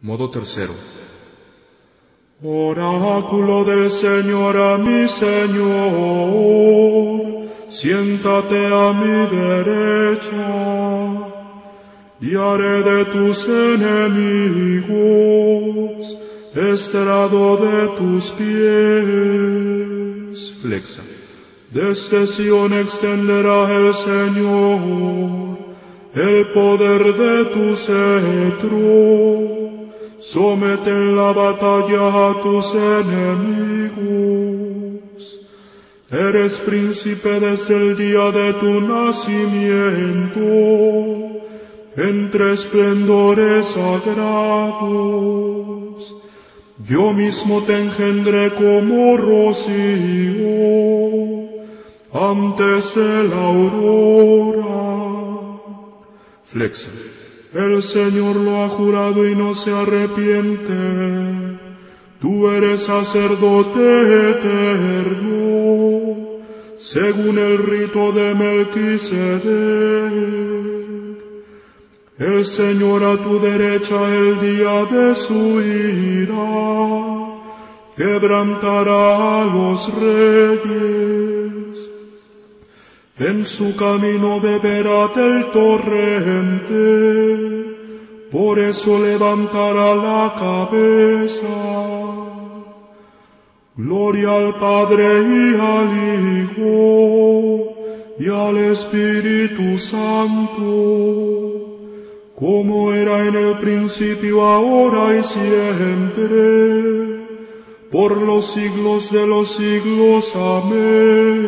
Modo tercero. Oráculo del Señor a mi Señor, siéntate a mi derecha, y haré de tus enemigos estrado de tus pies. Flexa. Desde Sion extenderá el Señor el poder de tu cetro. Somete en la batalla a tus enemigos. Eres príncipe desde el día de tu nacimiento, entre esplendores sagrados. Yo mismo te engendré como rocío antes de la aurora. Flexa. El Señor lo ha jurado y no se arrepiente. Tú eres sacerdote eterno, según el rito de Melquisedec. El Señor a tu derecha el día de su ira, quebrantará a los reyes. En su camino beberá del torrente, por eso levantará la cabeza. Gloria al Padre y al Hijo y al Espíritu Santo, como era en el principio, ahora y siempre, por los siglos de los siglos. Amén.